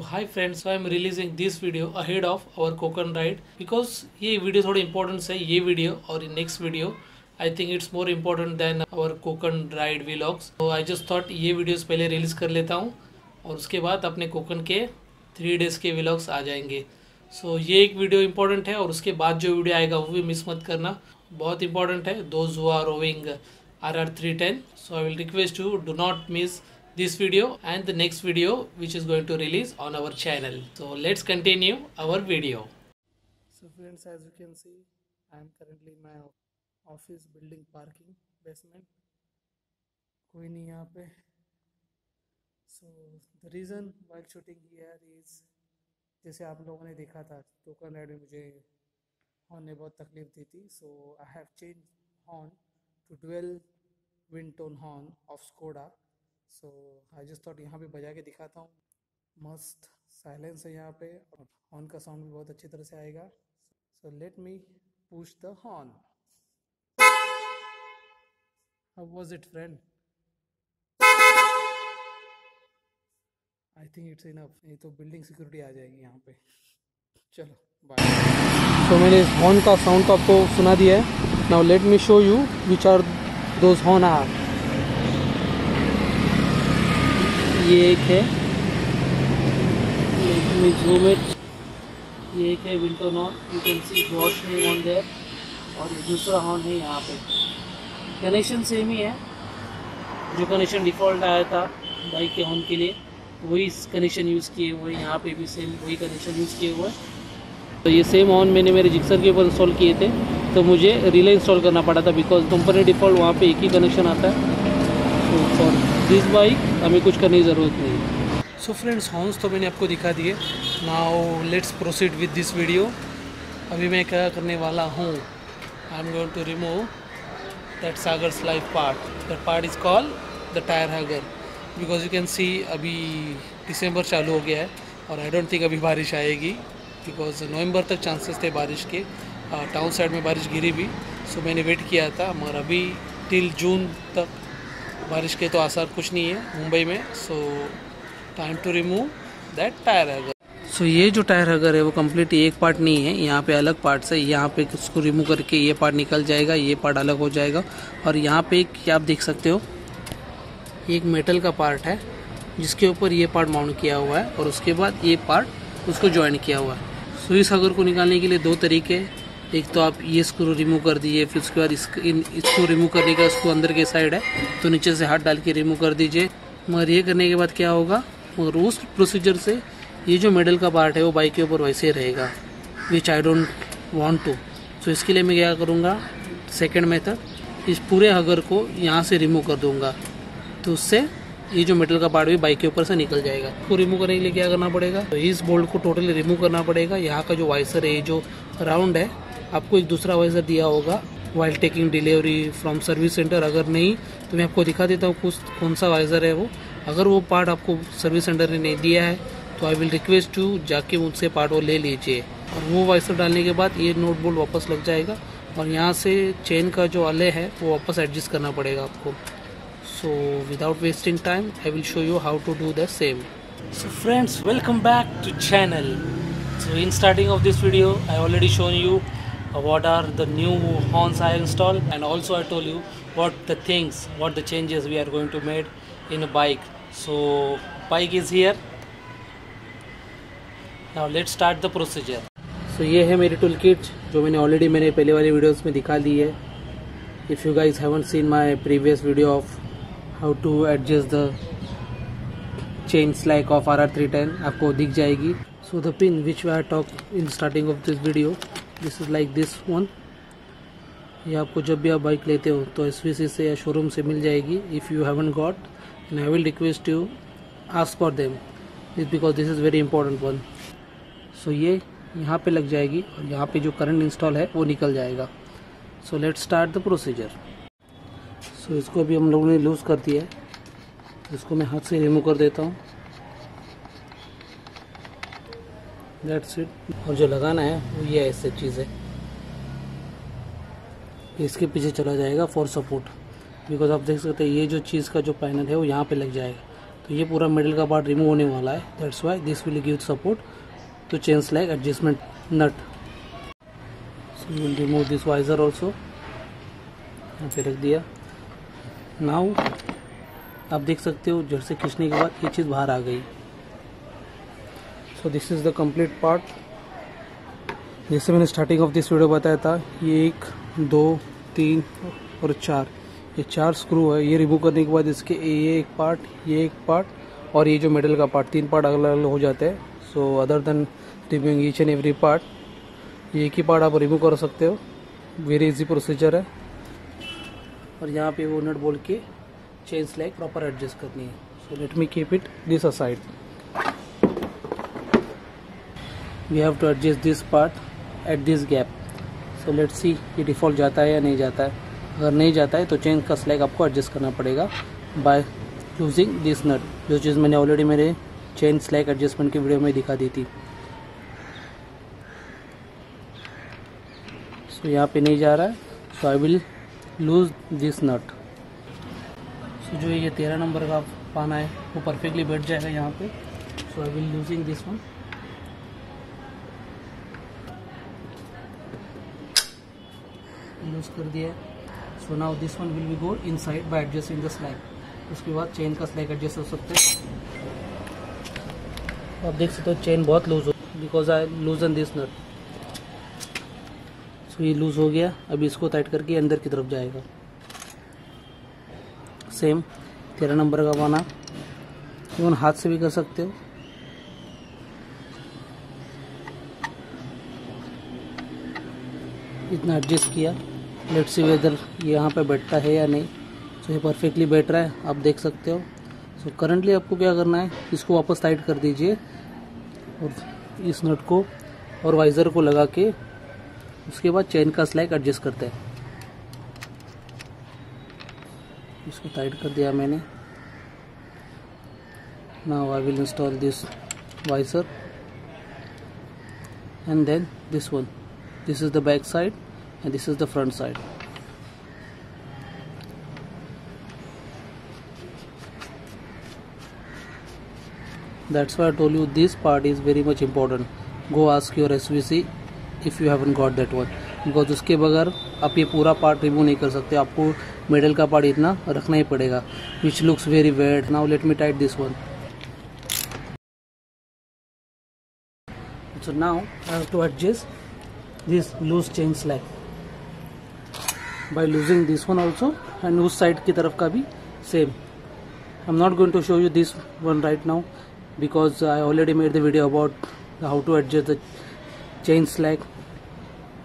hi friends so i'm releasing this video ahead of our Konkan ride because ये video थोड़ी important है ये video और next video I think it's more important than our Konkan ride vlogs तो I just thought ये videos पहले release कर लेता हूँ और उसके बाद अपने कोकन के थ्री डेज़ के व्लॉग्स आ जाएँगे। सो so, ये एक वीडियो इंपॉर्टेंट है और उसके बाद जो वीडियो आएगा वो भी मिस मत करना। बहुत इंपॉर्टेंट है those who are roving R R three ten so I will request you do not miss this video and the next video which is going to release on our channel so let's continue our video so friends as you can see i am currently in my office building parking basement कोई नहीं यहाँ पे so the reason while shooting here is जैसे आप लोगों ने देखा था टोकन राइड में मुझे हॉर्न ने बहुत तकलीफ दी थी so I have change horn to dual wind tone horn of Skoda so I just thought यहाँ पे बजा के दिखाता हूँ। मस्त साइलेंस है यहाँ पे और हॉर्न का साउंड भी बहुत अच्छी तरह से आएगा। So let me push the horn how was it friend I think it's enough नहीं तो बिल्डिंग सिक्योरिटी आ जाएगी यहाँ पे। चलो बाय तो मैंने हॉर्न का साउंड तो आपको सुना दिया है। Now let me show you which are those horn are ये एक है। जूम इट ये एक है windtone you can see wash on there और दूसरा हॉर्न है यहाँ पे। कनेक्शन सेम ही है। जो कनेक्शन डिफ़ॉल्ट आया था बाइक के हॉर्न के लिए, वही कनेक्शन यूज़ किए हुए यहाँ पे भी सेम वही कनेक्शन यूज़ किए हुए तो ये सेम हॉर्न मैंने मेरे जिक्सर के ऊपर इंस्टॉल किए थे। तो मुझे रिले इंस्टॉल करना पड़ा था बिकॉज़ कंपनी डिफ़ॉल्ट वहाँ पे एक ही कनेक्शन आता है। तो फॉर दिस बाइक हमें कुछ करने की ज़रूरत नहीं। सो फ्रेंड्स हॉर्न्स तो मैंने आपको दिखा दिए। Now let's proceed with this video अभी मैं क्या करने वाला हूँ? I am going to remove that sagars life part that part is call the tyre hugger because you can see अभी दिसंबर चालू हो गया है और आई डोंट थिंक अभी बारिश आएगी। बिकॉज़ नवंबर तक चांसेस थे बारिश के। टाउन साइड में बारिश गिरी भी। सो मैंने वेट किया था। मगर अभी टिल जून तक बारिश के तो आसार कुछ नहीं है मुंबई में so time to remove that tyre hugger so ये जो टायर हैगर है, वो कंप्लीट एक पार्ट नहीं है, यहाँ पे अलग पार्ट्स है यहाँ पे उसको रिमूव करके ये पार्ट निकल जाएगा, ये पार्ट अलग हो जाएगा, और यहाँ पे क्या आप देख सकते हो एक मेटल का पार्ट है, जिसके ऊपर ये पार्ट माउंट किया हुआ है, और उसके बाद ये पार्ट उसको ज्वाइन किया हुआ है। सो इस हगर को निकालने के लिए दो तरीके एक तो आप ये स्क्रू रिमूव कर दीजिए फिर उसके बाद इस, इन, इसको रिमूव करने का इसको अंदर के साइड है तो नीचे से हाथ डाल के रिमूव कर दीजिए। मगर ये करने के बाद क्या होगा मगर उस प्रोसीजर से ये जो मेडल का पार्ट है वो बाइक के ऊपर वैसे ही रहेगा। Which I don't want to तो इसके लिए मैं क्या करूँगा सेकेंड मेथड इस पूरे हगर को यहाँ से रिमूव कर दूँगा। तो उससे ये जो मेटल का पार्ट भी बाइक के ऊपर से निकल जाएगा। इसको रिमूव करने के लिए क्या करना पड़ेगा तो इस बोल्ट को टोटली रिमूव करना पड़ेगा। यहाँ का जो वाइसर है ये जो राउंड है आपको एक दूसरा वाइजर दिया होगा while taking delivery from service centre अगर नहीं तो मैं आपको दिखा देता हूँ कुछ कौन सा वाइजर है वो। अगर वो पार्ट आपको सर्विस सेंटर ने नहीं दिया है तो आई विल रिक्वेस्ट यू जाके उनसे पार्ट वो ले लीजिए। और वो वाइजर डालने के बाद ये नोट बोल्ट वापस लग जाएगा और यहाँ से चेन का जो अले है वो वापस एडजस्ट करना पड़ेगा आपको। So without wasting time I will show you how to do the same so friends welcome back to channel in starting of this video i already shown you Uh, what are the new horns I installed and also I told you what the things what the changes we are going to make in a bike so bike is here now let's start the procedure so ये है मेरी tool kit जो मैंने already मैंने पहले वाली videos में दिखा दी है if you guys haven't seen my previous video of how to adjust the chain slack of R R three ten आपको दिख जाएगी so the pin which I talk in starting of this video this is like this one ये आपको जब भी आप bike लेते हो तो एसवीसी से या शोरूम से मिल जाएगी। If you haven got and I will request you ask for them is because this is very important one so ये यहाँ पे लग जाएगी और यहाँ पे जो करंट इंस्टॉल है, वो निकल जाएगा। So let start the procedure so इसको अभी हम लोगों ने लूज़ कर दिया है। इसको मैं हाथ से रिमूव कर देता हूँ। दैट्स इट और जो लगाना है, वो ये ऐसे चीज़। है इसके पीछे चला जाएगा फॉर सपोर्ट बिकॉज़ आप देख सकते हैं, ये जो चीज़ का जो पैनल है, वो यहाँ पे लग जाएगा। तो ये पूरा मिडल का पार्ट रिमूव होने वाला है। That's why this will give support to change like adjustment nut so will remove this visor also यहाँ पे रख दिया। नाउ आप देख सकते हो जड़ से खींचने के बाद ये चीज़ बाहर आ गई। So this is the complete part जैसे मैंने स्टार्टिंग ऑफ़ दिस वीडियो बताया था, ये एक, दो, तीन और चार। ये चार स्क्रू है। ये रिमूव करने के बाद इसके ये एक पार्ट ये एक पार्ट और ये जो मेडल का पार्ट तीन पार्ट अलग अलग हो जाते हैं। So other than removing each and every part ये एक ही पार्ट आप रिमूव कर सकते हो। वेरी इजी प्रोसीजर है। और यहाँ पे वो नट बोल के चेंज लाइक प्रॉपर एडजस्ट करनी है। So let me keep it this aside we have to adjust this part at this gap so let see ये डिफ़ॉल्ट जाता है या नहीं जाता है। अगर नहीं जाता है तो चेन का स्लैग आपको एडजस्ट करना पड़ेगा बाय यूजिंग दिस नट जो चीज़ मैंने ऑलरेडी मेरे चेन स्लैग एडजस्टमेंट की वीडियो में दिखा दी थी। सो so, यहाँ पे नहीं जा रहा है। So I will loose this nut so जो ये तेरह नंबर का पाना है वो परफेक्टली बैठ जाएगा यहाँ पे। So I will loosing this one loose कर दिया है। So now this one will be go inside by adjusting the slack उसके बाद चेन का स्लैग एडजस्ट हो सकते हैं। आप देख सकते हो चेन बहुत लूज हो because I loose in this nut so ये लूज हो गया। अभी इसको टाइट करके अंदर की तरफ़ जाएगा। सेम तेरह नंबर का पाना इवन हाथ से भी कर सकते हो। इतना एडजस्ट किया। लेट सी वेदर यहाँ पे बैठता है या नहीं। सो ये परफेक्टली बैठ रहा है आप देख सकते हो। सो so, करंटली आपको क्या करना है इसको वापस टाइट कर दीजिए और इस नट को और वाइज़र को लगा के उसके बाद चेन का स्लैग एडजस्ट करते हैं। इसको टाइट कर दिया मैंने। Now I will install this visor and then this one this is the back side. And this is the front side that's why I told you this part is very much important go ask your SVC if you haven't got that one because उसके बगैर आप ये पूरा part remove नहीं कर सकते आपको middle का पार्ट इतना रखना ही पड़ेगा which looks very bad now let me tight this one so now I have to adjust this loose chain slack by loosing this one also and उस साइड की तरफ़ का भी same I am not going to show you this one right now because I already made the video about how to adjust the chain slack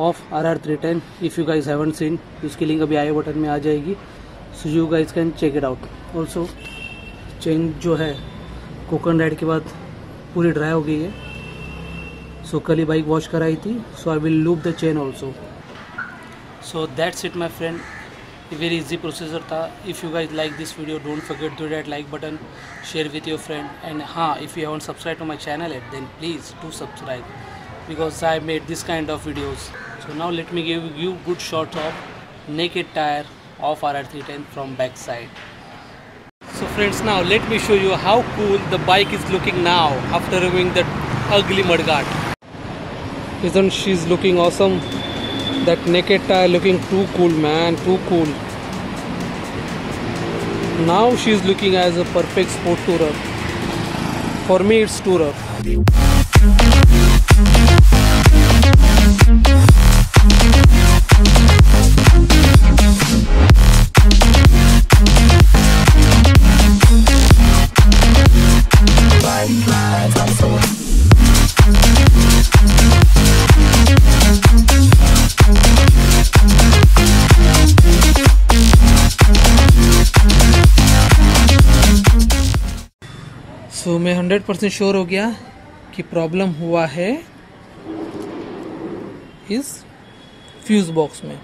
of R R three ten if you guys haven seen उसकी link अभी आई button में आ जाएगी so you guys can check it out also chain जो है Konkan ride के बाद पूरी ड्राई हो गई है सो so, कल ही बाइक वॉश कराई थी so I will loop the chain also so that's it my friend very easy processor. tha if you guys like this video don't forget to that like button share with your friend and ha if you haven't subscribed to my channel yet then please do subscribe because i made this kind of videos so now let me give you good shots of naked tire of RR310 from backside. So friends now let me show you how cool the bike is looking now after removing that ugly mudguard. Isn't she's looking awesome? That naked tire looking too cool, man, too cool. Now she's looking as a perfect sport tourer. For me, it's tourer. Hundred percent sure हो गया कि problem हुआ है इस fuse box में।